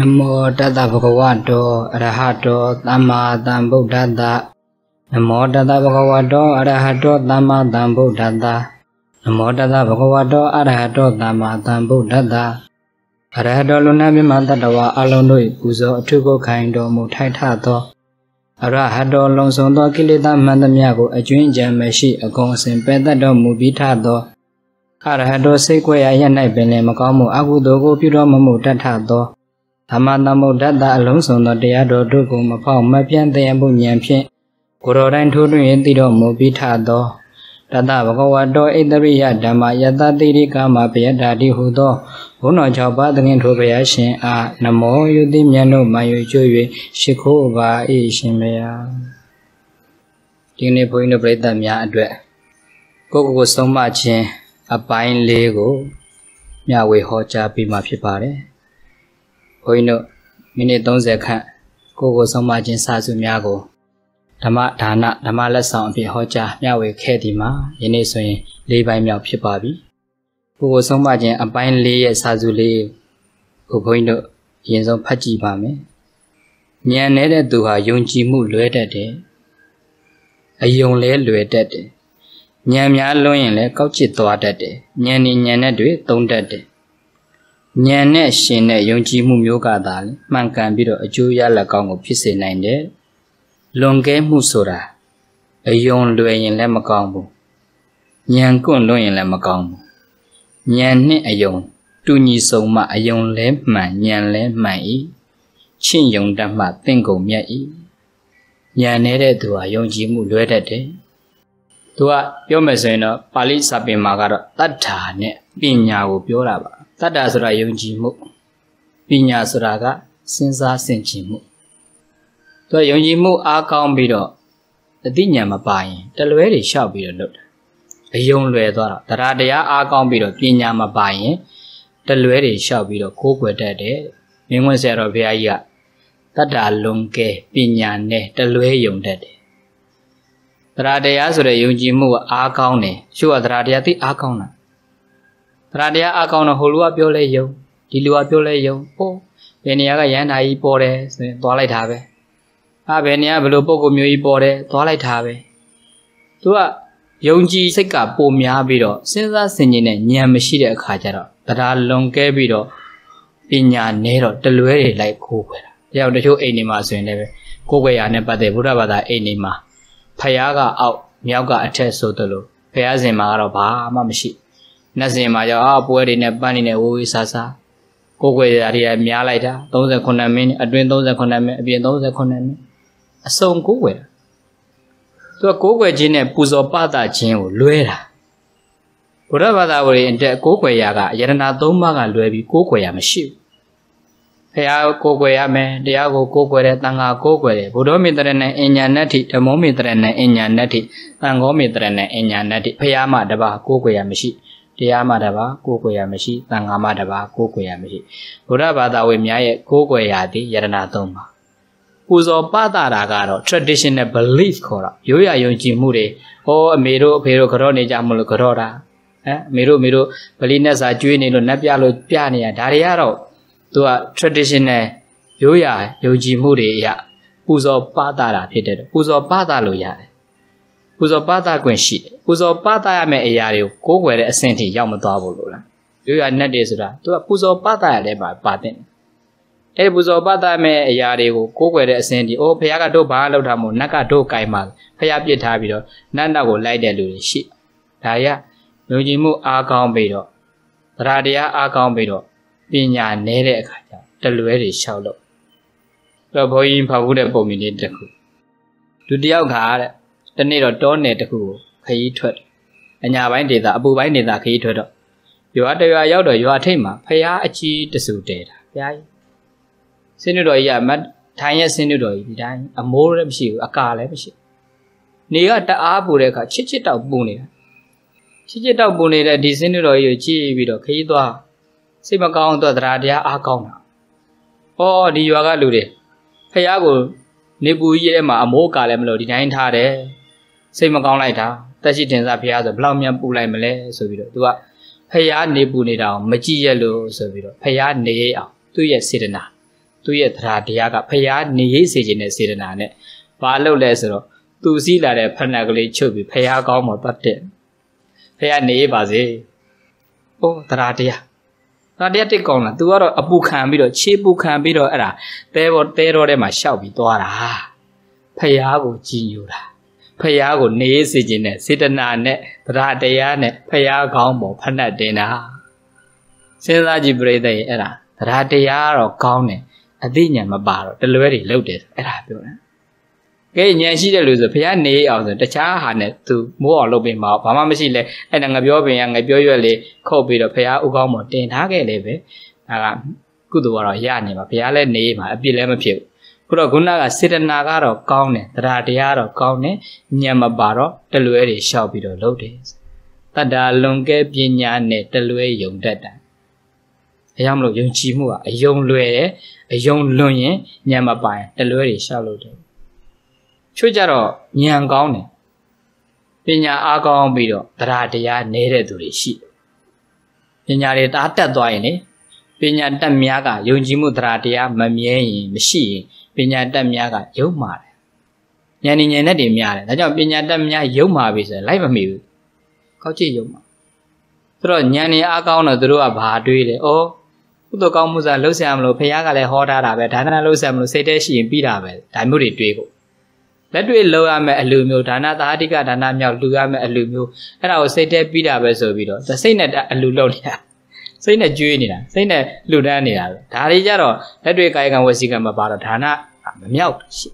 နမောတတ္တဗုဒ္ဓဝါတောအရဟတောသမ္မာသမ္ဗုဒ္ဓတ္တနမောတတ္တဗုဒ္ဓဝါတောအရဟတောသမ္မာသမ္ဗုဒ္ဓတ္တနမောတတ္တဗုဒ္ဓဝါတောအရဟတောသမ္မာသမ္ဗုဒ္ဓတ္တအရဟတောလူနာမြမတတ္တဝါအလုံးတို့၏ပူဇော်အထုကိုခိုင်တော်မူထိုက်ထသောအရဟတောလုံဆောင်သောကိလေသာမှန်သမျှကိုအကျွင်းကြံမရှိအကုန်အစင်ပယ်တတ်တော်မူပြီးထသောအရဟတောစိတ်ွယ်ရရ၌ပင်လည်းမကောင်းမှုအကုသိုလ်ကိုပြုတော်မမူတတ်ထသော ဓမ္မသမုဒ္ဒတအလုံးစုံသောတရားတော်တို့ကိုမဖောက်မပြန့်တဲ့မှုဉာဏ်ဖြင့်ကိုယ်တော်တိုင်းထိုးထွင်းသိတော်မူပြီးထသောတတဘဂဝတောဣတရိယဓမ္မယတတိရိကာမပယတာတိဟုသောဘုန်းတော်၆ပါးသခင်ထိုဘုရားရှင်အားနမောယုတိမြတ်တို့မှယူကျွ၍ရှိခိုးပါ၏ရှင်မယားဒီနေ့ဘုန်းကြီးတို့ပြိဿများအတွက်ကိုယ့်ကိုယ်ကိုဆုံးမခြင်းအပိုင်းလေးကိုမျှဝေဟောကြားပြီးမှဖြစ်ပါတယ် ဘုန်းကြီးတို့မိနစ်30ခန့်ကိုယ့်ကိုယ်ဆုံးမခြင်းစာစုများကိုဓမ္မဒါနဓမ္မလက်ဆောင်အဖြစ်ဟောကြားမျှဝေခဲ့ဒီမှာယနေ့ဆိုရင်၄ပိုင်းမြောက်ဖြစ်ပါပြီကိုယ်ကိုဆုံးမခြင်းအပိုင်း၄ရဲ့စာစုလေးကိုဘုန်းကြီးတို့အရင်ဆုံးဖတ်ကြည့်ပါမယ်ဉာဏ်နဲ့တဲ့သူဟာယုံကြည်မှုလွဲတတ်တယ်အယုံလဲလွယ်တတ်တယ်ဉာဏ်များလွန်းရင်လည်းကောက်ချစ်သွားတတ်တယ်ဉာဏ်နဲ့ဉာဏ်နဲ့တွေသုံးတတ်တယ် ဉာဏ်နဲ့ရှင်တဲ့ယုံကြည်မှုမျိုးကသာလေမှန်ကန်ပြီးတော့အကျိုးရလဒ်ကောင်းကိုဖြစ်စေနိုင်တယ်လွန်ကဲမှုဆိုတာအယုံလွယ်ရင်လည်းမကောင်းဘူးဉာဏ်ကွန့်လွန်းရင်လည်းမကောင်းဘူးဉာဏ်နဲ့အယုံတူညီဆုံးမှအယုံလဲမှန်ဉာဏ်လဲမှန်၏ချင့်ယုံတတ်မှသင်ကုန်မြတ်၏ဉာဏ်နဲ့တဲ့သူဟာယုံကြည်မှုလွဲတတ်တယ်သူကပြောမယ်ဆိုရင်တော့ပါဠိစာပေမှာကတော့တတ္ထာနဲ့ပညာကိုပြောတာပါ တတ္ထာဆိုတာယုံကြည်မှုပညာဆိုတာကစဉ်းစားဆင်ခြင်မှုသူကယုံကြည်မှုအားကောင်းပြီးတော့အသိဉာဏ်မပါရင်တလွဲတွေလျှောက်ပြီးတော့လုပ်တာအယုံလွယ်သွားတော့တရားတရားအားကောင်းပြီးတော့ပညာမပါရင်တလွဲတွေလျှောက်ပြီးတော့ကိုးကွယ်တတ်တယ်မင်းဝင်ဆရာတော်ဘုရားကြီးကတတ္တာလွန်ကဲပညာနဲ့တလွဲယုံတတ်တယ်တရားတရားဆိုတဲ့ယုံကြည်မှုကအားကောင်းတယ်ရှုကတရားတရားသိအားကောင်းတာ တရားတရားအားကောင်းတော့ဟိုလူကပြောလဲယုံဒီလူကပြောလဲယုံဟိုဘယ်နေရာကရန်တာကြီးပေါ်တယ်ဆိုရင်သွားလိုက်တာပဲအာဘယ်နေရာဘယ်လိုပုံကုမျိုးကြီးပေါ်တယ်သွားလိုက်တာပဲသူကယုံကြည်စိတ်ကပိုများပြီးတော့စဉ်းစားဆင်ခြင်တဲ့ဉာဏ်မရှိတဲ့အခါကျတော့တရားလွန်ကဲပြီးတော့ပညာနဲ့တော့တလွဲတွေလိုက်ခိုးခွဲတာတယောက်တချို့အိမ်နေမှာဆိုရင်လည်းကိုယ်ွယ်ရာနဲ့ပတ်သက်ဗုဒ္ဓဘာသာအိမ်နေမှာဖယားကအောက်မြောက်က အထက်ဆိုသလိုဖယားစင်မှာကတော့ဘာမှမရှိ နှက်စင်မှာကြောင့်အာပွဲတွေနဲ့ပန်းနေနဲ့ဝေးဝေးဆာဆာကိုယ်ွယ်ရာတွေကများလိုက်တာ38မိနစ်အတွင်း38မိနစ်အပြင်38မိနစ်အစုံကိုယ်ွယ်တာသူကကိုးကွယ်ခြင်းနဲ့ပူဇော်ပသခြင်းကိုလွဲတာဘုရားဘာသာဝင်အတွက်ကိုးကွယ်ရာကယရနာ၃ပါးကလွဲပြီးကိုးကွယ်ရာမရှိဘူးဖះကိုကိုွယ်ရမယ်တရားကိုကိုကိုွယ်တယ်တန်ခါကိုကိုွယ်တယ်ဘုဒ္ဓမေတ္တရနဲ့အညာနတ္ထိဓမ္မောမေတ္တရနဲ့အညာနတ္ထိတန်ခောမေတ္တရနဲ့အညာနတ္ထိဖះမှတပါကိုကိုွယ်ရမရှိ တရားမှတပါကိုကိုွယ်ရမရှိတန်ခါမှတပါကိုကိုွယ်ရမရှိဘုရားဘာသာဝင်များရဲ့ကိုကိုွယ်ရာသည်ယရနာ၃ပါးပူဇော်ပသတာကတော့ traditional belief ခေါ်တာရိုးရာယုံကြည်မှုတွေဟောအမေတို့အဖေတို့ကြောနေကြမလို့ကြောတာဟမ်အမေတို့အမေတို့ဗလီနဲ့စာကျွေးနေလို့နတ်ပြလို့ပြနေရဒါတွေကတော့သူက traditional ရိုးရာယုံကြည်မှုတွေအရပူဇော်ပသတာဖြစ်တဲ့ပူဇော်ပသလို့ရတယ် ပူဇော်ပသခွင့်ရှိတယ်ပူဇော်ပသရမယ့်အရာတွေကိုကိုးကွယ်တဲ့အဆင့်ထိရောက်မသွားဘူးလို့လားရိုးရာနဲ့တွေဆိုတာသူကပူဇော်ပသရတဲ့ပါပါတဲ့အဲ့ပူဇော်ပသမဲ့အရာတွေကိုကိုးကွယ်တဲ့အစဉ်ဒီအိုးဖခင်ကတို့ဘာလောက်တာမို့နတ်ကတို့ကင်ပါဖခင်ပြစ်ထားပြီးတော့နတ်နောက်ကိုလိုက်တဲ့လူတွေရှိဒါရလူကြီးမှုအားကောင်းပြီးတော့သရတရားအားကောင်းပြီးတော့ပညာနဲတဲ့အခါကျတလွဲတွေလျှောက်လို့တော့ဘုန်းကြီးဖောက်ဘူးတဲ့ပုံမြင်လေးတစ်ခုလူတယောက်ကတဲ့ တနေ့တော့တောနယ်တစ်ခုကိုခရီးထွက်အညာပိုင်းဒေသအပူပိုင်းဒေသခရီးထွက်တော့ရွာတရွာရောက်တော့ရွာထိပ်မှာဖះအကြီးတဆူတဲတာဖះကြီးစင်းနုတော်ကြီးကမထိုင်ရဲ့စင်းနုတော်ကြီးဒီတိုင်းအမိုးလည်းမရှိဘူးအကာလည်းမရှိနေကတအားပူတဲ့အခါချစ်ချစ်တောက်ပူနေတာချစ်ချစ်တောက်ပူနေတဲ့ဒီစင်းနုတော်ကြီးကိုကြည့်ပြီးတော့ခရီးသွားစိတ်မကောင်းတော့တရားတရားအားကောင်းတာ။ဩဒီရွာကလူတွေဖះကိုနေပူကြီးရဲ့မှာအမိုးကာလည်းမလို့ဒီတိုင်းထားတယ်။ စိတ်မကောင်းလိုက်တာတက်ရှိတင်စားဖះဆိုဘလောက်မြန်ပူလိုက်မလဲဆိုပြီးတော့သူကဖះနေပူနေတာအောင်မကြည့်ရလို့ဆိုပြီးတော့ဖះနေရအောင်သူ့ရဲ့စေတနာသူ့ရဲ့တရားတရားကဖရာနေရိပ်စေခြင်းနဲ့စေတနာနဲ့ဘာလုပ်လဲဆိုတော့သူစည်းလာတဲ့ဖဏကလေးချုပ်ပြီးဖရာကောင်းမှတတ်တဲ့ဖရာနေရိပ်ပါစေ။အိုးတရားတရားတရားတရားတစ်ကောင်းလား तू ကတော့အပူခံပြီးတော့ခြေပူခံပြီးတော့အဲ့ဒါတဲဘောတဲတော်ထဲမှာရှောက်ပြီးသွားတာဖရာကိုကြည်ညိုတာ ဖရာကိုနေရိပ်စေခြင်းနဲ့စေတနာနဲ့တရားတရားနဲ့ဖရာကောင်းပေါ်ဖဏတ်တင်တာစဉ်းစားကြည့်ပြိတ္တရဲ့အဲ့ဒါတရားတရားတော့ကောင်းတယ်အသိဉာဏ်မပါတော့တလွဲတွေလုတ်တယ်အဲ့ဒါပြောတာကဲဉာဏ်ရှိတဲ့လူဆိုဘုရားနေအောင်ဆိုတခြားဟာနဲ့သူမိုးအောင်လုပ်ပေးမှာဘာမှမရှိလဲအဲ့ဒါငပြောပင်ရငပြောရွက်လေးခုတ်ပြီးတော့ဘုရားဥကောင်းပေါ်တင်ထားခဲ့လေပဲဒါကကုသိုလ်ကတော့ရနေမှာဘုရားလည်းနေမှာအပြစ်လည်းမဖြစ်ဘူး ခုတော့ခုနကစေတနာကတော့ကောင်းတယ်တရားတရားတော့ကောင်းတယ်ဉာဏ်မပါတော့တလွဲတွေရှောက်ပြီးတော့လုပ်တယ်တတ္တာလွန်ကဲပညာနဲ့တလွဲယုံတတ်တာအဲကြောင့်မလို့ယုံကြည်မှုကအယုံလွယ်တယ်အယုံလွန်ရင်ညံမပိုင်တလွဲတွေရှောက်လို့တယ်ချို့ကြတော့ညံကောင်းတယ်ပညာအားကောင်းပြီးတော့တရားတရားနေတဲ့သူတွေရှိပညာတွေတားတက်သွားရင်လေပညာတက်များကယုံကြည်မှုတရားတရားမမြဲရင်မရှိရင် ပညာတက်များကယုံမာတယ်ဉာဏ်ဉာဏ်နဲ့တည်းများတယ်ဒါကြောင့်ပညာတက်များယုံမာပြီဆိုရင်လိုက်မမီဘူးကောက်ကြည့်ယုံမာသူတို့ဉာဏ်ဉာဏ်အားကောင်းတော့သူတို့ကဘာတွေးလဲဩကုသိုလ်ကောင်းမှုစားလှုပ်ရှားမလို့ဖခင်ကလည်းဟောထားတာပဲဒါနလှုပ်ရှားမလို့စိတ်ထဲရှိရင်ပြီးတာပဲဒါမျိုးတွေတွေးဖို့လက်တွေ့လှုပ်ရမယ့်အလူမျိုးဒါနသာတိကဒါနမြောက်လှူရမယ့်အလူမျိုးအဲ့ဒါကိုစိတ်ထဲပြီးတာပဲဆိုပြီးတော့စိတ်နဲ့အလူလှုပ်နေတာ စိတ်နဲ့ကြွေးနေတာစိတ်နဲ့လှူဒန်းနေတာပဲဒါတွေကြတော့လက်တွေ့ကာယကံဝစီကံမပါတော့ဒါနမမြောက်ရှိ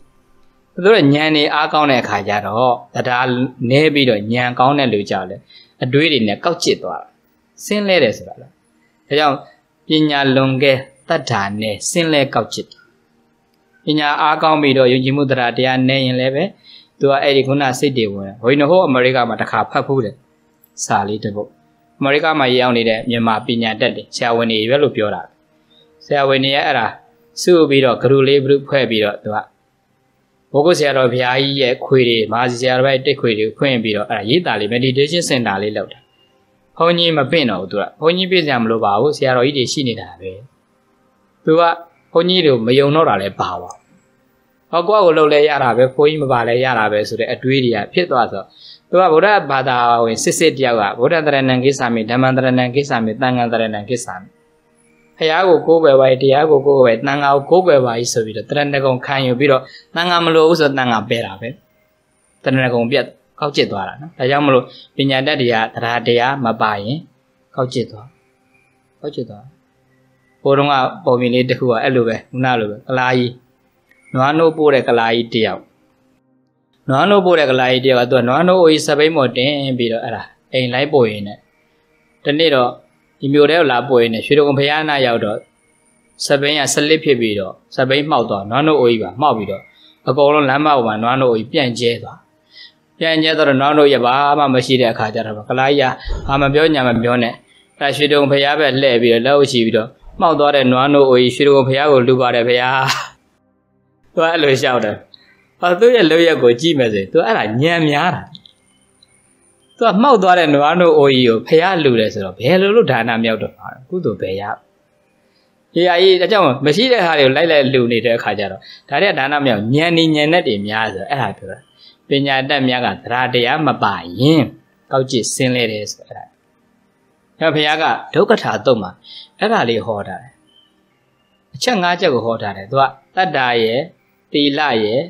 သူတို့ညံနေအားကောင်းတဲ့အခါကျတော့တရားနဲပြီးတော့ညံကောင်းတဲ့လူကြောင့်လေအတွေးတွေနဲ့ကောက်ကျစ်သွားတာဆင်းလဲတယ်ဆိုတာလေဒါကြောင့်ပညာလွန်ကဲတတ်တာနဲ့စင်လဲကောက်ချစ်ပညာအားကောင်းပြီးတော့ယုံကြည်မှုတရားတရားနဲ့ရင်လည်းပဲသူကအဲ့ဒီခုနစိတ်တွေဝင်ဘိုင်းနဟိုအမေရိကမှာတစ်ခါဖတ်ဖူးတယ်စာလေးတစ်ပုဒ် အမေရိကမှာရောက်နေတဲ့မြန်မာပညာတတ်တယ်ဆရာဝန်တွေပဲလို့ပြောတာဆရာဝန်တွေရဲ့အဲ့ဒါစုပြီးတော့ဂရုလေးဘုဖွဲ့ပြီးတော့သူကဘုဂုဆရာတော်ဘုရားကြီးရဲ့ခွေတွေမာစီဆရာတော်ရဲ့တိတ်ခွေတွေဖွင့်ပြီးတော့အဲ့ဒါရေးတာလေး meditation center လေးလုပ်တာဘုန်းကြီးမပင့်တော့ဘူးသူကဘုန်းကြီးပြည့်စရာမလိုပါဘူးဆရာတော်ကြီးတွေရှိနေတာပဲသူကဘုန်းကြီးတို့မယုံတော့တာလည်းပါပါဟောကိုယ့်ကိုလှုပ်လဲရတာပဲဘုန်းကြီးမပါလဲရတာပဲဆိုတဲ့အတွေးတွေကဖြစ်သွားဆို သူကဗုဒ္ဓဘာသာဝင်စစ်စစ်တယောက်ကဗုဒ္ဓတရဏံကိစ္ဆာမိဓမ္မတရဏံကိစ္ဆာမိသံဃာတရဏံကိစ္ဆာမိဖះကိုကိုးကွယ်ပါ၏တရားကိုကိုးကွယ်တန်ဃာကိုကိုးကွယ်ပါ၏ဆိုပြီးတော့တရဏဂုံခံယူပြီးတော့တန်ဃာမလို့ဘူးဆိုတန်ဃာပဲတာပဲတရဏဂုံပြတ်ကောက်ကျစ်သွားတာနော်ဒါကြောင့်မလို့ပညာတတ်တွေကတရားတရားမပါရင်ကောက်ကျစ်သွားကောက်ကျစ်သွားဘိုးတော်ကပုံမြင်လေးတစ်ခုကအဲ့လိုပဲခုနလိုပဲကလာကြီးနွားနိုးပို့တဲ့ကလာကြီးတယောက် နွားနိုးပို့တဲ့ကလာကြီးတယောက်ကသူကနွားနိုးအိုကြီးစပိန်မော်တင်ပြီးတော့အဲ့ဒါအိမ်လိုက်ပို့ရင်းနဲ့ဒီနေ့တော့ဒီမျိုးတဲ့လာပို့ရင်းနဲ့ရွှေတုံဖျားနာရောက်တော့စပိန်ကဆလစ်ဖြစ်ပြီးတော့စပိန်မှောက်သွားနွားနိုးအိုကြီးပါမှောက်ပြီးတော့အကုန်လုံးလမ်းမပေါ်မှာနွားနိုးအိုကြီးပြန့်ကျဲသွားပြန်ကျဲတော့နောက်တော့ရဘာမှမရှိတဲ့အခါကျတော့ကလာကြီးကဘာမပြောညာမပြောနဲ့အဲရွှေတုံဖျားပဲလှဲ့ပြီးတော့လက်ဝရှိပြီးတော့မှောက်သွားတဲ့နွားနို့အိုကြီးရွှေတုံဖျားကိုလူပါတယ်ဖျားသူအဲ့လိုလျှောက်တယ် ဟောသူ့ရဲ့လောက်ရက်ကိုကြည့်မယ်ဆိုသူအဲ့ဒါညံများတာသူကမှောက်သွားတဲ့နွားနို့အိုကြီးကိုဖျားလူတယ်ဆိုတော့ဘယ်လိုလုပ်ဒါနမြောက်တော့ကုသိုလ်ပဲရဒီအရေးအကြောင်းမရှိတဲ့ဟာတွေကိုလိုက်လိုက်လူနေတဲ့အခါကျတော့ဒါတဲ့ဒါနမြောက်ညံနေညံနဲ့တည်းများဆိုအဲ့ဒါပြောတာပညာတတ်များကသရတရားမပါရင်ကောက်ကျစ်ဆင်းလဲတယ်ဆိုအဲ့ဒါ။ဒါဘုရားကဒုက္ခထာတုတ်မှာအဲ့ဒါလေးဟောတာတယ်။အချက်၅ချက်ကိုဟောတာတယ်။သူကတတ္တာရဲ့တီလရဲ့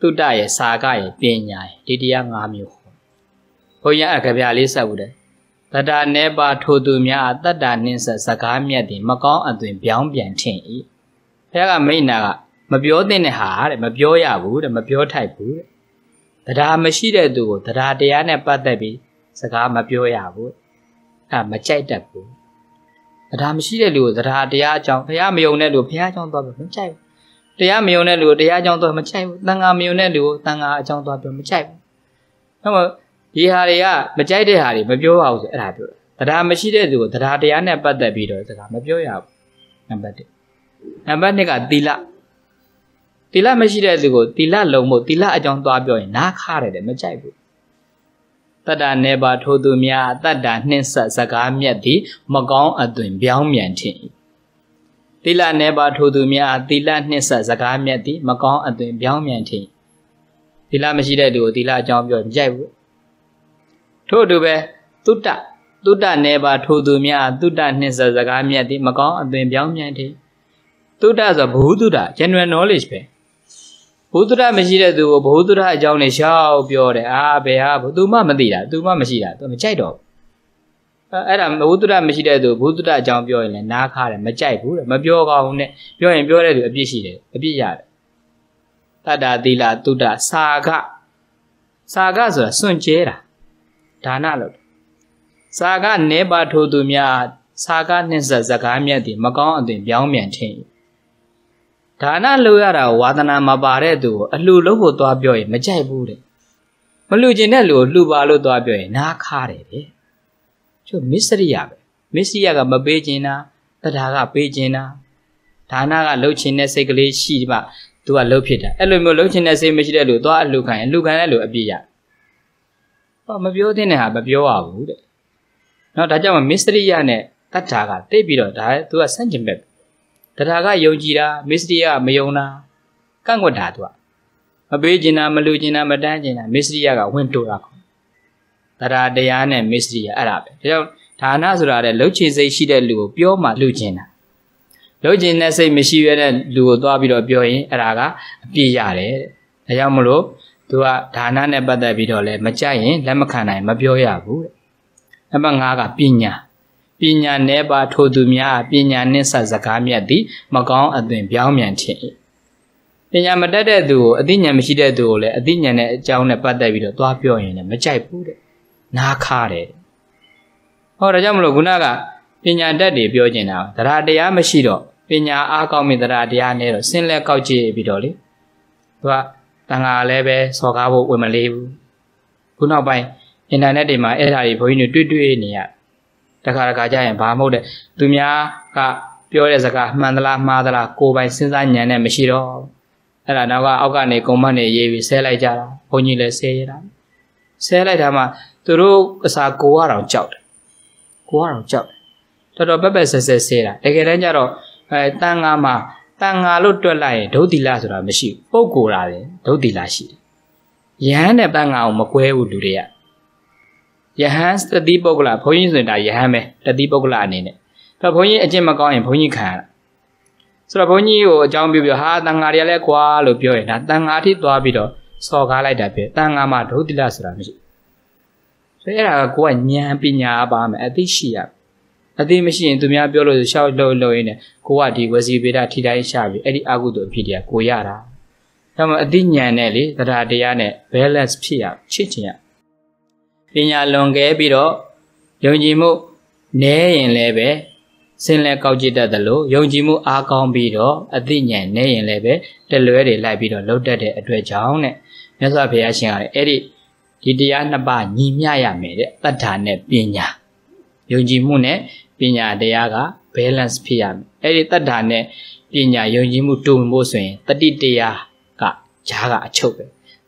တုတ္တရဲ့စာကရဲ့ပညာရဲ့ဒီတရား၅မျိုးဟော။ဘုရားအခဗျာလေးဆက်ဦးတယ်။တတ္တာနေပါထိုသူများအတတ္တာနှင်းဆက်စကားမြတ်သည်မကောင်းအသွင်ပြောင်းပြန်ထင်၏။ဘုရားကမိန့်တာကမပြောသင့်တဲ့ဟာတဲ့မပြောရဘူးတဲ့မပြောထိုက်ဘူးတဲ့တရားမရှိတဲ့သူကိုတရားတရားနဲ့ပတ်သက်ပြီးစကားမပြောရဘူးအဲမကြိုက်တတ်ဘူးတရားမရှိတဲ့လူကိုတရားတရားအကြောင်းတရားမယုံတဲ့လူကိုဘုရားအကြောင်းသွားပြီးမကြိုက်ဘူး တရားမယုံတဲ့လူကိုတရားအကြောင်းသွားမကြိုက်ဘူးတန်ခါမယုံတဲ့လူကိုတန်ခါအကြောင်းသွားပြီးမကြိုက်ဘူးအဲ့မှာဒီဟာတွေကမကြိုက်တဲ့ဟာတွေမပြောရဘူးဆိုအဲ့ဒါပြောတာတရားမရှိတဲ့သူကိုတရားတရားနဲ့ပတ်သက်ပြီးတော့စကားမပြောရဘူးနံပါတ်1နံပါတ်2ကသီလတီလမရှိတဲ့သူကိုတီလလုံဖို့တီလအကြောင်းသွားပြောရင်နားခါတယ်တဲ့မကြိုက်ဘူးတတ္တနေပါထိုသူများတတ္တနှင်းဆက်စကားမြတ်သည် မကောင်းအသွင်ပြောင်းမြန်ထင် တိလနေပါထိုသူများတိလနှင့်ဆက်စကားမြတ်သည်မကောင်းအသွင်ပြောင်းမြန်ထင်တိလမရှိတဲ့သူကိုတိလအကြောင်းပြောမကြိုက်ဘူးထို့အတူပဲတုတ္တတုတ္တနေပါထိုသူများတုတ္တနှင့်ဆက်စကားမြတ်သည်မကောင်းအသွင်ပြောင်းမြန်ထင်တုတ္တဆိုဘုဟုတုတ္တ general knowledge ပဲဘုသူရမရှိတဲ့သူကိုဘုသူရအကြောင်းနဲ့ရှောက်ပြောတယ်အာဘယ်ဟာဘသူမှမသိတာသူမှမရှိတာသူမကြိုက်တော့ အဲ့ဒါဘုဒ္ဓမရှိတဲ့သူဘုဒ္ဓအကြောင်းပြောရင်လည်းနားခါတယ်မကြိုက်ဘူးတဲ့မပြောကောင်းနဲ့ပြောရင်ပြောတဲ့သူအပြစ်ရှိတယ်အပြစ်ရတယ်တတ္တာသီလတုဒ္ဒစာကစာကဆိုတာစွန့်ကြဲတာဒါနလို့စာကနေပါထိုသူများစာကနှင့်ဆက်စကားမြတ်သည်မကောင်းအသွင်ပြောင်းပြန်ခြင်းဒါနလို့ရတာဝါသနာမပါတဲ့သူကိုအလှလို့ဖို့သွားပြောရင်မကြိုက်ဘူးတဲ့မလှကျင်တဲ့လူကိုလှပါလို့သွားပြောရင်နားခါတယ်တဲ့ ကျို့မစ္စရိယပဲမစ္စရိယကမပေးခြင်းတာတရားကပေးခြင်းတာဒါနကလှုပ်ခြင်းတဲ့စိတ်ကလေးရှိမှသူကလှုပ်ဖြစ်တာအဲ့လိုမျိုးလှုပ်ခြင်းတဲ့စိတ်မရှိတဲ့လူသွားအလှခံရင်လှခံတဲ့လူအပြည့်ရဟောမပြောသင့်တဲ့ဟာမပြောရဘူးတဲ့နော်ဒါကြောင့်မစ္စရိယနဲ့တတ်တာကတိတ်ပြီးတော့ဒါသူကဆန့်ကျင်ဘက်တရားကယုံကြည်တာမစ္စရိယကမယုံတာကန့်ကွက်တာသူကမပေးခြင်းတာမလူခြင်းတာမတန်းခြင်းတာမစ္စရိယကဝင်တိုးတာ တရားတရားနဲ့မစ္စရိယအဲ့ဒါပဲဒါကြောင့်ဒါနဆိုတာတဲ့လှုပ်ချင်စိတ်ရှိတဲ့လူကိုပြောမှလှုပ်ချင်တာလှုပ်ချင်တဲ့စိတ်မရှိရတဲ့လူကိုသွားပြီးတော့ပြောရင်အဲ့ဒါကအပြည့်ရတယ်တဲ့ဒါကြောင့်မလို့သူကဒါနနဲ့ပတ်သက်ပြီးတော့လည်းမကြိုက်ရင်လက်မခံနိုင်မပြောရဘူးတဲ့နံပါတ်5ကပညာပညာနဲ့ပါထိုသူများပညာနဲ့ဆက်စကားမြတ်သည်မကောင်းအသွင်ပြောင်းမြန်ခြင်းပညာမတတ်တဲ့သူကိုအသိဉာဏ်မရှိတဲ့သူကိုလည်းအသိဉာဏ်နဲ့အကြောင်းနဲ့ပတ်သက်ပြီးတော့သွားပြောရင်လည်းမကြိုက်ဘူးတဲ့ နားခါတယ်ဟောဒါကြောင့်မလို့ခုနကပညာတတ်တွေပြောကျင်တာတရားတရားမရှိတော့ပညာအားကောင်းမြင်တရားတရားနဲ့တော့ဆင်းလက်ကောက်ကြည့်ပြီးတော့လေသူကတန်ခါလည်းပဲစော်ကားဖို့ဝင်မလေးဘူးခုနောက်ပိုင်းအင်တာနက်တွေမှာအဲ့ဒါတွေဘုန်းကြီးတို့တွေ့တွေ့နေရတခါတခါကြရင်ဘာမဟုတ်တဲ့သူများကပြောတဲ့စကားမှန်သလားမှားသလားကိုယ်ပိုင်စဉ်းစားဉာဏ်နဲ့မရှိတော့အဲ့ဒါနောက်ကအောက်ကနေကွန်မန့်တွေရေးပြီးဆဲလိုက်ကြတာဘုန်းကြီးလည်းဆဲရတာဆဲလိုက်တာမှ သူတို့အစာကိုကတော့ကြောက်တယ်ကိုကတော့ကြောက်တယ်တော်တော်ပက်ပက်ဆက်ဆက်ဆဲတာတကယ်တမ်းကျတော့အဲတန်ငါမှာတန်ငါလို့တွက်လိုက်ရင်ဒုတိလဆိုတာမရှိဘူးပုတ်ကိုတာတယ်ဒုတိလရှိတယ်ယဟန်နဲ့တန်ငါကိုမကွဲဘူးလူတွေကယဟန်တတိပုဂ္ဂလဘုန်းကြီးဆိုရင်ဒါယဟန်ပဲတတိပုဂ္ဂလအနေနဲ့တော့ဘုန်းကြီးအကျင့်မကောင်းရင်ဘုန်းကြီးခံရတာဆိုတော့ဘုန်းကြီးကိုအကြောင်းပြပြဟာတန်ငါတွေကလည်းကွာလို့ပြောရင်ဒါတန်ငါထိသွားပြီးတော့စော်ကားလိုက်တာဖြစ်တန်ငါမှာဒုတိလဆိုတာမရှိ ဆိုအဲ့ဒါကကိုကဉာဏ်ပညာပါမယ်အသိရှိရအသိမရှိရင်သူများပြောလို့ရှောက်လို့လို့ရင်းနဲ့ကိုကဒီဝစီပေဒထိတိုင်းရှာပြီအဲ့ဒီအကုသိုလ်ဖြစ်တယ်ကိုရတာဒါမှအသိဉာဏ်နဲ့လေတရားတရားနဲ့ balance ဖြစ်ရချစ်ချင်ရပညာလွန်ကဲပြီးတော့ယုံကြည်မှုနည်းရင်လည်းပဲစင်လဲကောက်ကြည့်တတ်တယ်လို့ယုံကြည်မှုအားကောင်းပြီးတော့အသိဉာဏ်နည်းရင်လည်းပဲတလွဲတွေလိုက်ပြီးတော့လှုပ်တတ်တဲ့အတွက်ကြောင့်တဲ့မြတ်စွာဘုရားရှင်ကလည်းအဲ့ဒီ ဒီတရားနှစ်ပါးညီမျှရမယ်တဲ့တတ္ထာနဲ့ပညာယုံကြည်မှုနဲ့ပညာတရားက balance ဖြစ်ရမယ်အဲ့ဒီတတ္ထာနဲ့ပညာယုံကြည်မှုတူဖို့ဆိုရင်တတိတရားကဈာကအချုပ်ပဲ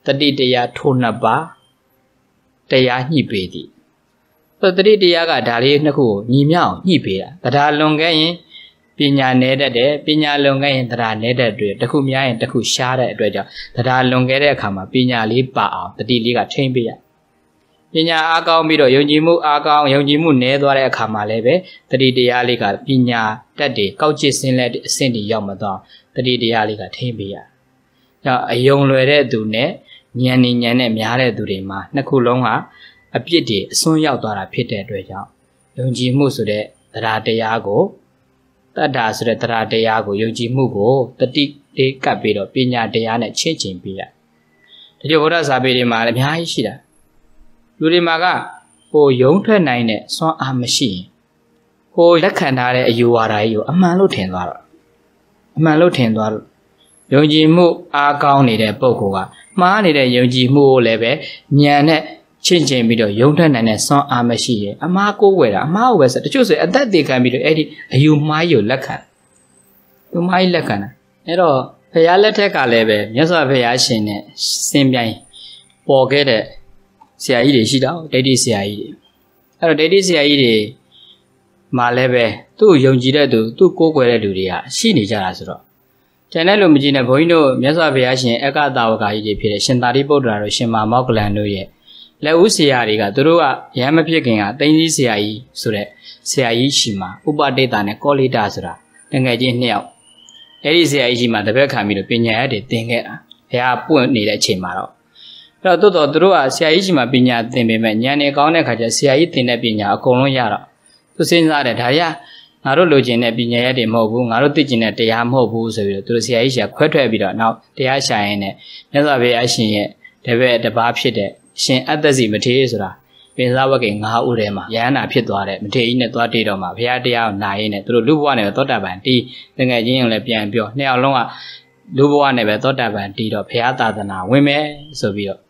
တတိတရားထိုးနှစ်ပါးတရားညှိပေးသည်တတိတရားကဒါလေးနှစ်ခုကိုညီမျှအောင်ညှိပေးတာတရားလွန်ခဲ့ရင် ပညာနည်းတတ်တယ်ပညာလွန်ခဲ့ရင်တရားနည်းတတ်တယ်တခုများရင်တခုရှားတဲ့အတွက်ကြောင့်တရားလွန်ခဲ့တဲ့အခါမှာပညာလေးပါအောင်တတိလေးကထိမ့်ပေးရပညာအားကောင်းပြီးတော့ယုံကြည်မှုအားကောင်းယုံကြည်မှုနည်းသွားတဲ့အခါမှာလည်းပဲတတိတရားလေးကပညာတတ်တယ်ကောက်ကျစ်စင်းလက်အဆင့်တွေရောက်မသွားတတိတရားလေးကထိမ့်ပေးရ။အဲအယုံလွယ်တဲ့သူနဲ့ဉာဏ်ဉာဏ်နဲ့များတဲ့သူတွေမှာနှစ်ခုလုံးကအပြစ်တွေအစွန်းရောက်သွားတာဖြစ်တဲ့အတွက်ကြောင့်ယုံကြည်မှုဆိုတဲ့တရားတရားကို တတ္တာဆိုတဲ့တရားတရားကိုယုံကြည်မှုကိုတတိလေးကပ်ပြီးတော့ပညာတရားနဲ့ချင့်ချင်ပေးရ။ဒီလိုဗုဒ္ဓစာပေတွေမှာအများကြီးရှိတာ။လူတွေမှာကဟိုယုံထွက်နိုင်တဲ့စွမ်းအားမရှိရင်ဟိုလက်ခံထားတဲ့အယူဝါဒကြီးကိုအမှန်လို့ထင်သွားတော့အမှန်လို့ထင်သွားတော့ယုံကြည်မှုအားကောင်းနေတဲ့ပုဂ္ဂိုလ်ကမှားနေတဲ့ယုံကြည်မှုကိုလည်းပဲဉာဏ်နဲ့ ချင့်ချင်ပြီးတော့ယုံထွက်နိုင်တဲ့စွမ်းအားမရှိရင်အမားကိုးဝယ်တာအမားကိုပဲဆိုတချို့ဆိုအသက်သေးခံပြီးတော့အဲ့ဒီအယူမှားကြီးကိုလက်ခံယူမှားကြီးလက်ခံတာအဲ့တော့ဖရာလက်ထက်ကလည်းပဲမြတ်စွာဘုရားရှင်နဲ့စင်ပြိုင်ပေါ်ခဲ့တဲ့ဆရာကြီးတွေရှိတော့ဒိဋ္ဌိဆရာကြီးတွေအဲ့တော့ဒိဋ္ဌိဆရာကြီးတွေမှာလည်းပဲသူ့ကိုယုံကြည်တဲ့သူသူ့ကိုးကွယ်တဲ့လူတွေကရှိနေကြတာဆိုတော့ကျန်တဲ့လူမကြည့်နဲ့ဘုန်းကြီးတို့မြတ်စွာဘုရားရှင်အက္ခတာဝကကြီးတွေဖြစ်တဲ့ရှင်သာရိပုတ္တရာတို့ရှင်မာမောက္ကလန်တို့ရဲ့ လက်ဦးဆရာတွေကသူတို့ကရဟန်းမဖြစ်ခင်ကတိန်ကြီးဆရာကြီးဆိုတဲ့ဆရာကြီးရှိမှာဥပဒေတာနဲ့ကောလိတာဆိုတာတငယ်ချင်းနှစ်ယောက်အဲ့ဒီဆရာကြီးရှိမှာတပည့်ခံပြီးတော့ပညာရည်တွေသင်ခဲ့တာဘုရားပွင့်နေတဲ့အချိန်မှာတော့အဲ့တော့တိုးတော့သူတို့ကဆရာကြီးရှိမှာပညာသင်ပေမဲ့ဉာဏ်နဲ့ကောင်းတဲ့ခါကျဆရာကြီးသင်တဲ့ပညာအကုန်လုံးရတော့သူစဉ်းစားတယ်ဒါရငါတို့လိုချင်တဲ့ပညာရည်တွေမဟုတ်ဘူးငါတို့သိချင်တဲ့တရားမဟုတ်ဘူးဆိုပြီးတော့သူတို့ဆရာကြီးရှာခွဲထွက်ပြီးတော့နောက်တရားရှာရင်နဲ့မြတ်စွာဘုရားရှင်ရဲ့တပည့်တစ်ပါးဖြစ်တဲ့ ရှင်အတ္တစီမထေရဆိုတာပင်စားဝကိငါးဦးထဲမှာယန္နာဖြစ်သွားတဲ့မထေရကြီးနဲ့သွားတေးတော့မှာဘုရားတရားကိုနာရင်းနဲ့သူတို့လူဘဝနဲ့သောတာပန်တီးတကယ်ချင်းရင်လည်းပြန်ပြောနှစ်ယောက်လုံးကလူဘဝနဲ့ပဲသောတာပန်တီးတော့ဘုရားသာသနာဝင်မယ်ဆိုပြီးတော့ဒါ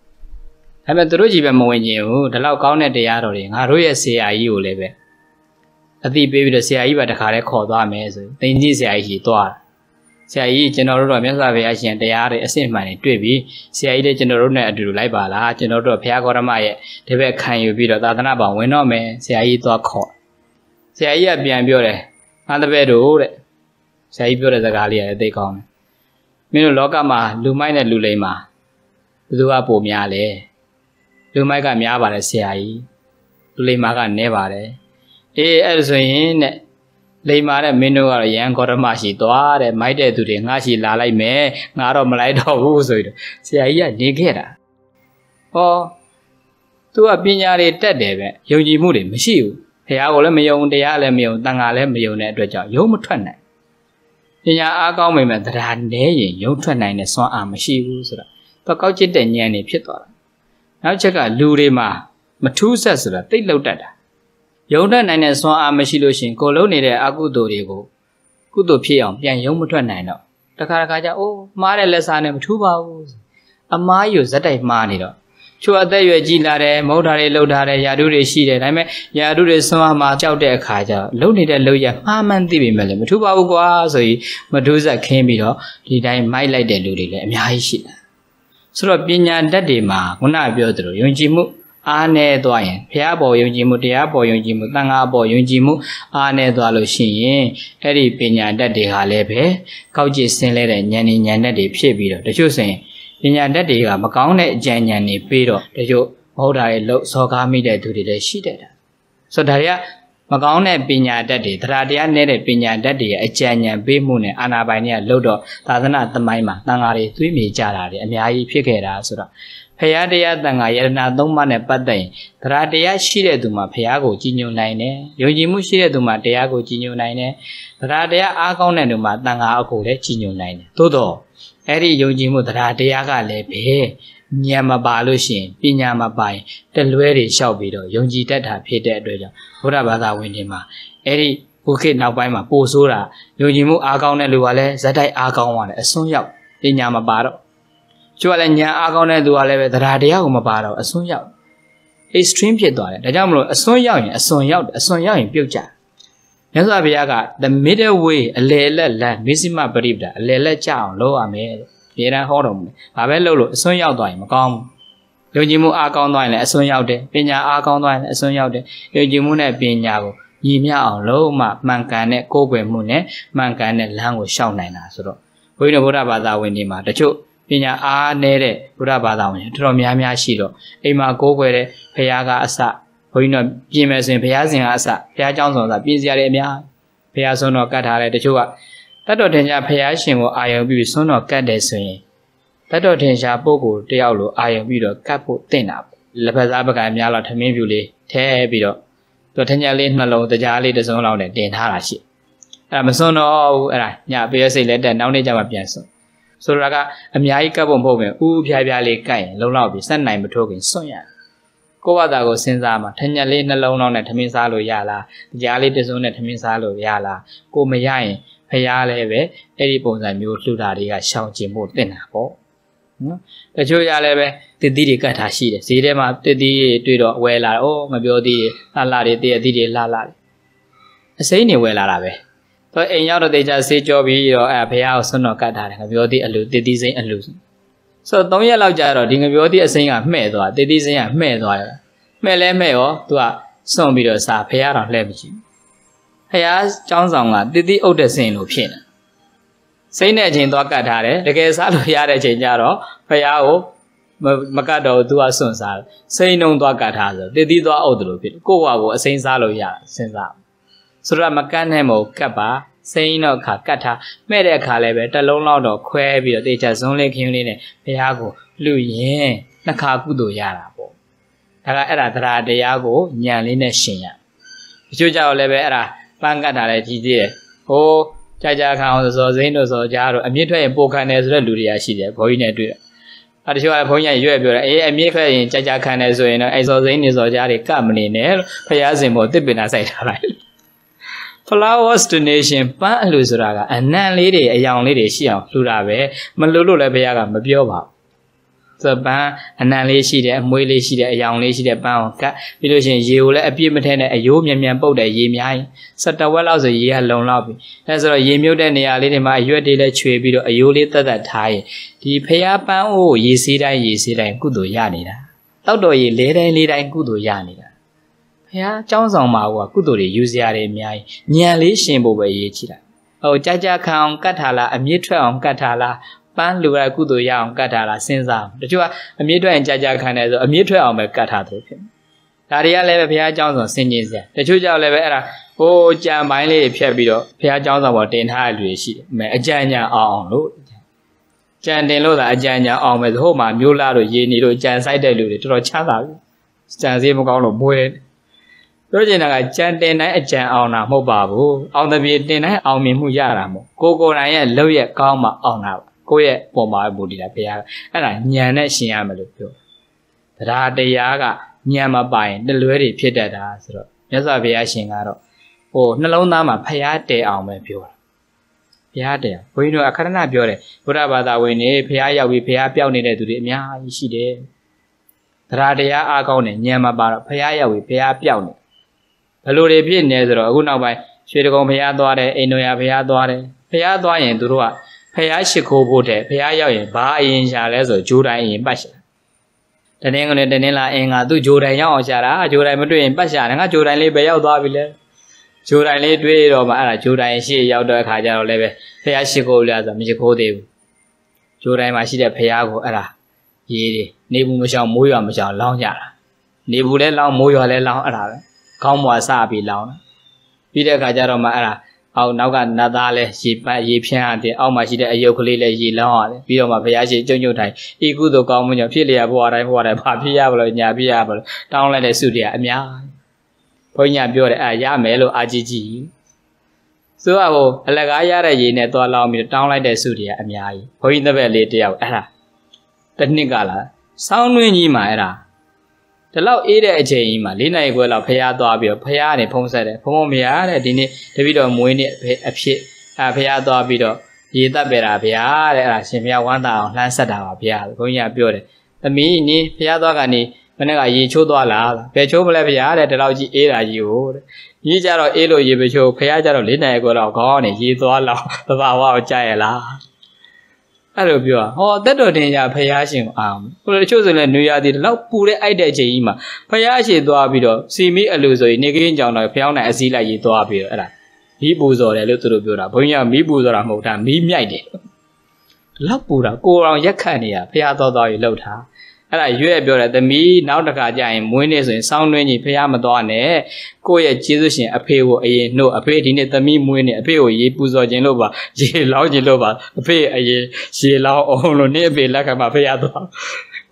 ပေမဲ့သူတို့ကြီးပဲမဝင်ခြင်းဘူးဒီလောက်ကောင်းတဲ့တရားတော်တွေငါတို့ရဲ့ဆရာကြီးကိုလည်းပဲအတိပေးပြီးတော့ဆရာကြီးပါတခါလဲခေါ်သွားမယ်ဆိုတင်ကြီးဆရာကြီးကြီးသွား ဆရာကြီးကျွန်တော်တို့တော့မြတ်စွာဘုရားရှင်တရားတွေအစစ်မှန်တွေတွေ့ပြီးဆရာကြီးလည်းကျွန်တော်တို့နဲ့အတူတူလိုက်ပါလားကျွန်တော်တို့ဘုရားဂေါရမရဲ့ဒီဘက်ခံယူပြီးတော့သာသနာ့ဘောင်ဝင်တော့မယ်ဆရာကြီးသွားခေါ်ဆရာကြီးကပြန်ပြောတယ်ငါတပည့်တို့တဲ့ဆရာကြီးပြောတဲ့စကားလေးကသိကောင်းတယ်မင်းတို့လောကမှာလူမိုက်နဲ့လူလိမ်မှာဘယ်သူကပိုများလဲလူမိုက်ကများပါတယ်ဆရာကြီးလူလိမ်မာကနည်းပါတယ်အေးအဲ့ဒါဆိုရင်တဲ့ လိမ္မာတဲ့မင်းတို့ကတော့ရန်ကောရမရှိသွားတဲ့မိုက်တဲ့သူတွေငါရှိလာလိုက်မယ်ငါတော့မလိုက်တော့ဘူးဆိုပြီးတော့ဆရာကြီးကနေခဲ့တာဟောသူကပညာတွေတက်တယ်ပဲယုံကြည်မှုတွေမရှိဘူးဘုရားကိုလည်းမယုံတရားလည်းမယုံတန်ခါလည်းမယုံတဲ့အတွက်ကြောင့်ယုံမထွက်နိုင်ပညာအားကောင်းမိမဲ့တရားနည်းရင်ယုံထွက်နိုင်တဲ့စွမ်းအားမရှိဘူးဆိုတာတော့ကောက်ကျစ်တဲ့ဉာဏ်တွေဖြစ်သွားတာနောက်ချက်ကလူတွေမှာမထူးဆက်ဆိုတာတိတ်လောက်တတ်တာ ယုံတတ်နိုင်တဲ့စွမ်းအားမရှိလို့ရှင်ကိုလုံးနေတဲ့အကုသိုလ်တွေကိုကုသိုလ်ဖြစ်အောင်ပြန်ယုံမထွက်နိုင်တော့တခါတခါကျအိုးမှားတဲ့လက်စားနဲ့မထူးပါဘူးအမားယူဇက်တိုက်မှားနေတော့ချို့အသက်ရွယ်ကြီးလာတယ်မဟုတ်တာတွေလှုပ်ထားတယ်ယာတုတွေရှိတယ်ဒါပေမဲ့ယာတုတွေစွမ်းအားမှာကြောက်တဲ့အခါကျတော့လှုပ်နေတဲ့လှုပ်ရမှားမှန်းသိပေမဲ့လည်းမထူးပါဘူးကွာဆိုပြီးမထူးဆက်ခင်းပြီးတော့ဒီတိုင်းမိုက်လိုက်တဲ့လူတွေလည်းအများကြီးရှိတယ်ဆိုတော့ပညာတတ်တွေမှာခုနပြောသလိုယုံကြည်မှု အားနည်းသွားရင်ဘုရားပေါ်ယုံကြည်မှုတရားပေါ်ယုံကြည်မှုတန်ခါပေါ်ယုံကြည်မှုအားနည်းသွားလို့ရှိရင်အဲ့ဒီပညာတတ်တွေဟာလည်းပဲကောက်ကျစ်ဆင်းလဲတဲ့ဉာဏ်ဉာဏ်နဲ့တွေဖြစ်ပြီးတော့တချို့ဆိုရင်ပညာတတ်တွေကမကောင်းတဲ့အကြံဉာဏ်တွေပြီးတော့တချို့မဟုတ်တာတွေလို့စော်ကားမိတဲ့သူတွေလည်းရှိတယ်တာဆိုတော့ဒါတွေကမကောင်းတဲ့ပညာတတ်တွေတရားတရားနဲ့တဲ့ပညာတတ်တွေရဲ့အကြံဉာဏ်ပေးမှုနဲ့အာနာပိုင်တွေကလှုပ်တော့သာသနာသမိုင်းမှာတန်ဃာတွေသွေးမြေကြတာတွေအများကြီးဖြစ်ခဲ့တာဆိုတော့ ဖရာတရားတန်ခါယရနာသုံးပါးနဲ့ပတ်သက်ရင်တရားတရားရှိတဲ့သူမှာဖရာကိုကြည်ညိုနိုင်တယ်။ယုံကြည်မှုရှိတဲ့သူမှာတရားကိုကြည်ညိုနိုင်တယ်။တရားတရားအားကောင်းတဲ့သူမှာတန်ခါအကိုလည်းကြည်ညိုနိုင်တယ်။သို့တော့အဲ့ဒီယုံကြည်မှုတရားတရားကလည်းပဲဉာဏ်မပါလို့ရှိရင်ပညာမပါရင်တလွဲတွေလျှောက်ပြီးတော့ယုံကြည်တတ်တာဖြစ်တဲ့အတွက်ကြောင့်ဘုရားဘာသာဝင်တွေမှာအဲ့ဒီဘုခေတ်နောက်ပိုင်းမှာပိုဆိုးတာယုံကြည်မှုအားကောင်းတဲ့လူကလည်းဇက်တိုက်အားကောင်းသွားတယ်အစွန်းရောက်ပညာမပါတော့ ကျွတ်လည်းညာအားကောင်းတဲ့သူကလည်းပဲတရားတရားကိုမပါတော့အစွန်းရောက် extreme ဖြစ်သွားတယ်ဒါကြောင့်မလို့အစွန်းရောက်ရင်အစွန်းရောက်အစွန်းရောက်ရင်ပြုတ်ကြမြတ်စွာဘုရားက the middle way အလယ်လက်လမ်းမစ္စည်းမပရိပဒါအလယ်လက်ကြအောင်လုပ်ရမယ်ပြေတန်းဟောတော်မူတယ်ဘာပဲလုပ်လို့အစွန်းရောက်သွားရင်မကောင်းဘူးယုံကြည်မှုအားကောင်းသွားရင်လည်းအစွန်းရောက်တယ်ပညာအားကောင်းသွားရင်လည်းအစွန်းရောက်တယ်ယုံကြည်မှုနဲ့ပညာကိုညီမျှအောင်လုံးမှမှန်ကန်တဲ့ကိုယ်ွယ်မှုနဲ့မှန်ကန်တဲ့လမ်းကိုရှောက်နိုင်တာဆိုတော့ဘုန်းကြီးတို့ဗုဒ္ဓဘာသာဝင်တွေမှာတချို့ ပညာအားနည်းတဲ့ဘုရားဘာသာဝင်တော်တော်များများရှိတော့အိမ်မှာကိုးကွယ်တဲ့ဘုရားကအစဘုန်းကြီးတို့ပြင်မယ်ဆိုရင်ဘုရားရှင်ကအစဘုရားကျောင်းဆောင်အစပြင်စရာတွေအများဘုရားဆုံးတော်ကတ်ထားတယ်တချို့ကတတ်တော်ထင်ရှားဘုရားရှင်ကိုအာယုံပြီးဆုံးတော်ကတ်တယ်ဆိုရင်တတ်တော်ထင်ရှားပုဂ္ဂိုလ်တယောက်လိုအာယုံပြီးတော့ကတ်ဖို့တင့်တာပေါ့လက်ဖက်သားပကံများတော့ထမင်းပြူလေးထဲပြီးတော့သူထင်ရှားလေးနှလုံးတရားလေးတစ်စုံလောက်နဲ့တင်ထားတာရှိအဲ့ဒါမစွန်းတော့ဘူးအဲ့ဒါညပေးရစိတ်လက်တက်နောက်နေ့ကျမှပြန်စွန်း ဆိုတော့ကအများကြီးကပ်ဖို့မဟုတ်ပဲဥပြားပြားလေးကပ်ရင်လုံလောက်ပြီစက်နိုင်မထိုးခင်စွန့်ရကိုယ့်ဘာသာကိုစဉ်းစားမှာထညက်လေးနှလုံးလောက်နဲ့ထမင်းစားလို့ရလားကြားလေးတစုံနဲ့ထမင်းစားလို့ရလားကိုမရရင်ဖျားလည်းပဲအဲ့ဒီပုံစံမျိုးလှူတာတွေကရှောင်ကျင်ဖို့တင်တာပေါ့နော်တချို့ရလည်းပဲတည်တည်တွေကတ်ထားရှိတယ်ဈေးထဲမှာတည်တည်တွေ့တော့ဝယ်လာတော့အိုးမပြောသေးလှလှတွေတည်အသီးတွေလှလှတယ်အစိမ့်နေဝယ်လာတာပဲ ဆိုအိမ်ရောက်တော့တေချာဆေးကြောပြီးတော့အဲဘုရားကိုဆွတော်ကတ်ထားတယ်ငပြောတိအလူတေတိစိမ့်အလူဆိုတော့၃ရက်လောက်ကြာတော့ဒီငပြောတိအစိမ့်ကမှဲ့သွားတေတိစိမ့်ကမှဲ့သွားတယ်မှဲ့လဲမှဲ့ရောသူကစွန့်ပြီးတော့စာဘုရားတော်လှည့်မကြည့်ဘုရားចောင်းဆောင်ကတေတိဥဒ္ဒစင်လို့ဖြစ်နေစိမ့်တဲ့အချိန်သွားကတ်ထားတယ်တကယ်စားလို့ရတဲ့အချိန်ကျတော့ဘုရားကိုမကတ်တော့သူကစွန့်စားစိမ့်နှုံသွားကတ်ထားဆိုတေတိသွားဥဒ္ဒလို့ဖြစ်ကိုယ့်ဟာကိုအစိမ့်စားလို့ရစဉ်းစား ဆိုတော့မကတ်နိုင်မို့ကတ်ပါစိမ့်တော့ခါကတ်ထားမဲ့တဲ့အခါလည်းပဲတစ်လုံးလောက်တော့ခွဲပြီးတော့တေချာဇွန်းလေးခင်းလေးနဲ့ဘုရားကိုလှူရင်နှစ်ခါကုသိုလ်ရတာပေါ့ဒါကအဲ့ဒါတရားတရားကိုညံလေးနဲ့ရှင်ရတချို့ကြောက်လည်းပဲအဲ့ဒါပန်းကတ်တာလည်းကြီးသေးတယ်ဟိုးကြာကြာခံအောင်စောစိမ့်တို့စောကြားတို့အမြင့်ထွက်ရင်ပိုခံတယ်ဆိုတဲ့လူတွေကရှိတယ်ဘုန်းကြီးနဲ့တွေ့တယ်အဲတချို့ကဘုန်းကြီးရွက်ပြောတယ်အေးအမြင့်ထွက်ရင်ကြာကြာခံတယ်ဆိုရင်တော့အဲစောစိမ့်နေစောကြားတွေကတ်မနေနဲ့ဖျားစင်ပေါ်တစ်ပင်နာဆိုင်ထားလိုက် flowers donation ပန်းအလှဆိုတာကအနံ့လေးတွေအယောင်လေးတွေရှိအောင်လှူတာပဲမလှူလို့လည်းဘုရားကမပြောပါဘူးဆိုပန်းအနံလေးရှိတယ်အမွေးလေးရှိတယ်အယောင်လေးရှိတယ်ပန်းကိုကတ်ပြီးလို့ရှိရင်ရေကိုလည်းအပြည့်မထဲနဲ့အယိုးမြန်မြန်ပုတ်တယ်ရေများရင်စက်တဝက်လောက်ဆိုရေကလုံလောက်ပြီအဲဆိုတော့ရေမြုပ်တဲ့နေရာလေးတွေမှာအရွက်တွေလည်းခြွေပြီးတော့အယိုးလေးတက်တက်ထားရင်ဒီဖျားပန်းကိုရေစီးတိုင်းရေစီးတိုင်းကုသိုလ်ရနေတာတောက်တော်ရေလဲတိုင်းလေးတိုင်းကုသိုလ်ရနေတာ ဘုရားအကြောင်းဆောင်မှာကကုသိုလ်တွေယူစရာတွေအများကြီးဉာဏ်လေးရှင်ဖို့ပဲရေးချတာဟိုကြကြခံအောင်ကတ်ထားလားအမြင့်ထွက်အောင်ကတ်ထားလားပန်းလူရကုသိုလ်ရအောင်ကတ်ထားလားစဉ်းစားတချို့ကအမြင့်ထွက်ရင်ကြကြခံတယ်ဆိုအမြင့်ထွက်အောင်ပဲကတ်ထားတယ်ဖြစ်ဒါတွေကလည်းပဲဘုရားအကြောင်းဆောင်ဆင်ခြင်စရာတချို့ကြောင့်လည်းပဲအဲ့ဒါဟိုကြံပိုင်းလေးဖြတ်ပြီးတော့ဘုရားအကြောင်းဆောင်ပေါ်တင်ထားတဲ့လူတွေရှိတယ်။အဲအကြံညာအောင်လို့ကြံတင်လို့သာအကြံညာအောင်ပဲဆိုဟိုမှာမျိုးလာလို့ရေနေလို့ကြံဆိုင်တဲ့လူတွေတော်တော်ချမ်းသာပြီ။ကြံစည်မကောင်းလို့မွေးတယ် ပြောချင်တာကကြံတင်တိုင်းအကြံအောင်တာမဟုတ်ပါဘူး။အောင်တပြေတင်တိုင်းအောင်မြင်မှုရတာမို့ကိုကိုယ်တိုင်ရဲ့လှုပ်ရက်ကောင်းမှအောင်တာပါကိုယ့်ရဲ့ပုံမှာမူတည်တာဘုရားအဲ့ဒါညံနဲ့ရှင်ရမယ်လို့ပြောတရားတရားကညံမပိုင်တလွဲတွေဖြစ်တတ်တာဆိုတော့မြတ်စွာဘုရားရှင်ကတော့ဟိုနှလုံးသားမှာဖျားတဲအောင်ပဲပြောတာဘုရားတဲဘုန်းကြီးတို့အခရဏပြောတယ်ဘုရားဘာသာဝင်နေဘုရားရောက်ပြီးဘုရားပြောင်းနေတဲ့သူတွေအများကြီးရှိတယ်တရားတရားအားကောင်းတယ်ညံမပါတော့ဘုရားရောက်ပြီးဘုရားပြောင်းနေ ဘယ်လိုတွေဖြစ်နေဆိုတော့အခုနောက်ပိုင်းရွှေတကုံဘုရားသွားတယ်အိန္ဒိယဘုရားသွားတယ်ဘုရားသွားရင်သူတို့ကဖះရှိခိုးဖို့တဲ့ဖះရောက်ရင်ဘာအရင်ရှာလဲဆိုဂျိုးတိုင်းအရင်ပတ်ရှာတနင်္ဂနွေတနင်္လာအင်္ဂါသူဂျိုးတိုင်းရောက်အောင်ရှာတာဂျိုးတိုင်းမတွေ့ရင်ပတ်ရှာတယ်ငါဂျိုးတိုင်းလေးပဲရောက်သွားပြီလေဂျိုးတိုင်းလေးတွေ့တော့မှအဲ့ဒါဂျိုးတိုင်းရှေ့ရောက်တဲ့အခါကျတော့လည်းပဲဖះရှိခိုးလို့ဆိုမရှိခိုးသေးဘူးဂျိုးတိုင်းမှာရှိတဲ့ဖះကိုအဲ့ဒါရေးတယ်နေဘူးမရှောင်မိုးရွာမရှောင်လောင်းကြတာနေဘူးလဲလောင်းမိုးရွာလဲလောင်းအဲ့ဒါပဲ ခေါင်းမွာစပြီးလောင်းပြီးတဲ့အခါကျတော့မှအဲ့ဒါအောက်နောက်ကနတ်သားလဲရေပတ်ရေဖြန်းရတယ်အောက်မှာရှိတဲ့အယုတ်ကလေးလဲရေလောင်းရတယ်ပြီးတော့မှဘုရားရှိကျုံကျုံထိုင်ဤကုသိုလ်ကောင်းမှုကြောင့်ဖြစ်လျက်ဘဝတိုင်းဘဝတိုင်းဘာဖြစ်ရမလို့ညာဖြစ်ရမလို့တောင်းလိုက်တဲ့စုတွေကအများဘုန်းကြီးပြောတယ်အဲရမယ်လို့အာကြီးကြီးဆိုတော့ဟိုအလကားရတဲ့ရေနဲ့သွားလောင်းပြီးတောင်းလိုက်တဲ့စုတွေကအများကြီးဘုန်းကြီးတစ်ပည့်လေးတယောက်အဲ့ဒါတစ်နှစ်ကလားဆောင်းနှင်းကြီးမှာအဲ့ဒါ ဒီလောက်အေးတဲ့အချိန်ကြီးမှာ၄နိုင်ခွဲလောက်ဖះသွားပြီးတော့ဖះကနေဖုံးဆက်တယ်ဖုံးဖုံးမရတဲ့ဒီနေ့တပိတော့မွေးနေ့အဖြစ်အဲဖះသွားပြီးတော့ရေတက်ပေတာဗျာတဲ့အဲ့ဒါရှင်ဘုရားဝမ်းသာအောင်လှမ်းဆက်တာပါဗျာဘုန်းကြီးကပြောတယ်သမီးနီဖះသွားကနေမနေ့ကရေချိုးသွားလားဘယ်ချိုးမလဲဗျာတဲ့ဒီလောက်ကြီးအေးတာကြီးဟိုတဲ့ကြီးကြတော့အေးလို့ရေပချိုးဖះကြတော့၄နိုင်ခွဲလောက်ခေါင်းကနေရေသွားလောက်သဘာဝကိုကြားရလား အဲ့လိုပြောဟောတက်တော်တင်ကြဖះရှင်အောင်ဟိုတချို့ဆိုလည်းနွေရာသီတလောက်ပူတဲ့အိုက်တဲ့ချိန်ကြီးမှာဖះရှင်သွားပြီးတော့စီမီအလူဆိုရင်နေကင်းကြောင်တော့ဖះနိုင်အစည်းလိုက်ရေးသွားပြီးတော့အဲ့ဒါမီးပူစော်တယ်လို့သူတို့ပြောတာဘုန်းကြီးကမီးပူစော်တာမဟုတ်တာမီးမြိုက်တယ်လောက်ပူတာကိုအောင်ရက်ခတ်နေတာဖះတော်တော်ကြီးလှုပ်တာ အဲ့ဒါရွက်ပြောတယ်သမီးနောက်တစ်ခါကျရင်မွေးနေဆိုရင်စောင်းနှင်းကြီးဖះမသွားနဲ့ကိုယ့်ရဲ့ကျေးဇူးရှင်အဖေကိုအရင်နှုတ်အဖေဒီနေ့သမီးမွေးနေအဖေကိုရေပူဇော်ခြင်းလို့ပါရေလောင်းခြင်းလို့ပါအဖေအရင်ရေလောင်းအောင်လို့နေ့အဖေလက်ခံမှာဖះသွား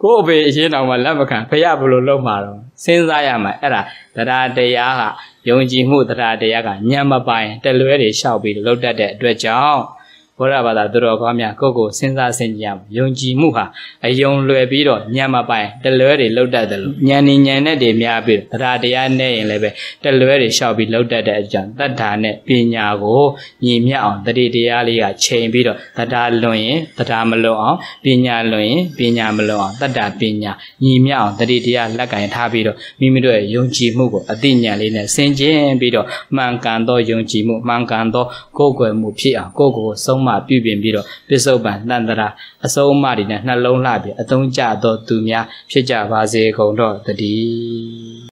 ကိုယ့်အဖေအရင်တော်မှာလက်မခံဖះဘလို့လုံးမှာတော့စဉ်းစားရမှာအဲ့ဒါတရားတရားကယုံကြည်မှုတရားတရားကညံမပိုင်တလွဲတွေလျှောက်ပြီးလှုပ်တတ်တဲ့အတွက်ကြောင့် ဘုရားဘာသာသူတော်ကောင်းများကိုယ့်ကိုစဉ်းစားဆင်ခြင်ယုံကြည်မှုဟာအယုံလွယ်ပြီးတော့ညံမပိုင်တလွဲတွေလှုပ်တတ်တယ်လို့ဉာဏ်ဉာဏ်နဲ့တွေများပြီးတရားတရားနဲ့ရင်လည်းပဲတလွဲတွေလျှောက်ပြီးလှုပ်တတ်တဲ့အကြောင်းတတ္ထာနဲ့ပညာကိုညီမြအောင်တတိတရားလေးကချိန်ပြီးတော့တရားလွန်ရင်တရားမလွန်အောင်ပညာလွန်ရင်ပညာမလွန်အောင်တတ္တာပညာညီမြအောင်တတိတရားလက်ကင်ထားပြီးတော့မိမိတို့ရဲ့ယုံကြည်မှုကိုအသိဉာဏ်လေးနဲ့ဆင်ခြင်ပြီးတော့မှန်ကန်သောယုံကြည်မှုမှန်ကန်သောကိုယ်ကွယ်မှုဖြစ်အောင်ကိုယ့်ကိုယ်ဆုံးမပြုပြင်ပြီးတော့ပစ္စုပန်တန်တရာအစုံအမတွေနဲ့နှလုံးလှပြီးအသုံးကျသောသူများဖြစ်ကြပါစေကုန်တော့တည်း